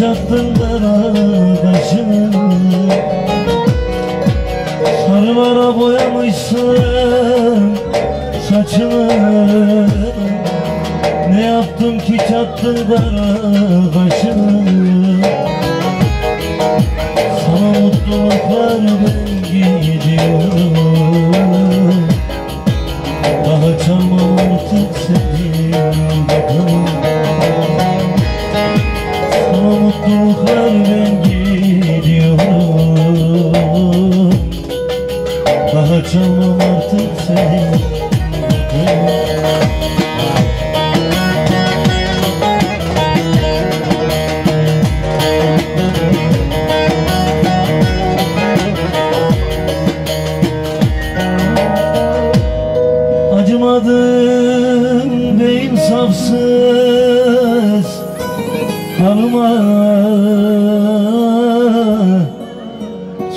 çattın bana başımı Sarılara boyamışsın saçımı Ne yaptım ki çattın bana başımı Sana mutluluklar Sana mutluluklar ben gidiyorum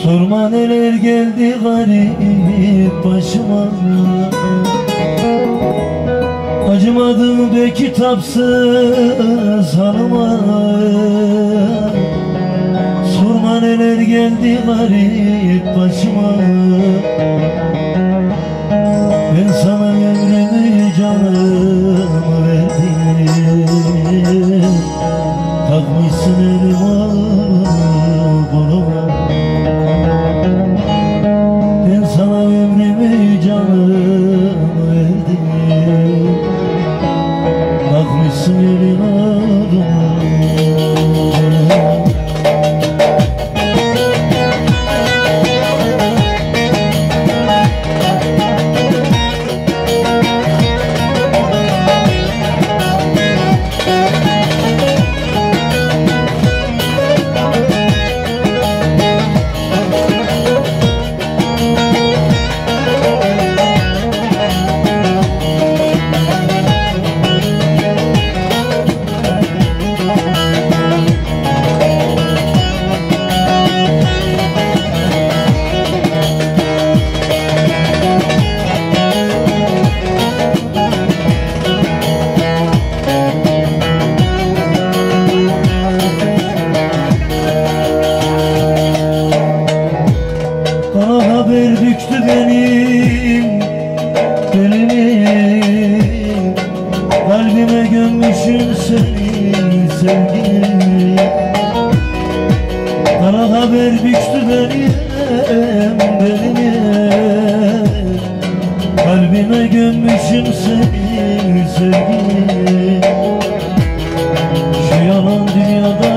Sorma neler geldi garip başıma. Acımadın ve kitapsız halıma Sorma neler geldi garip başıma Listen. Seni sevgili Kara haber büktü benim belimi Kalbime gömmüşüm seni sevgili Şu yalan dünyada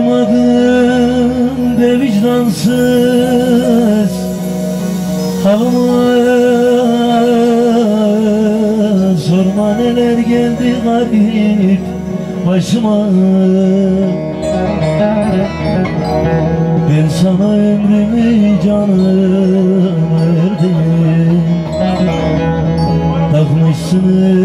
Acımadın be vicdansız Halıma sorma neler geldi garip başıma. Ben sana ömrümü canım verdim. Takmışsın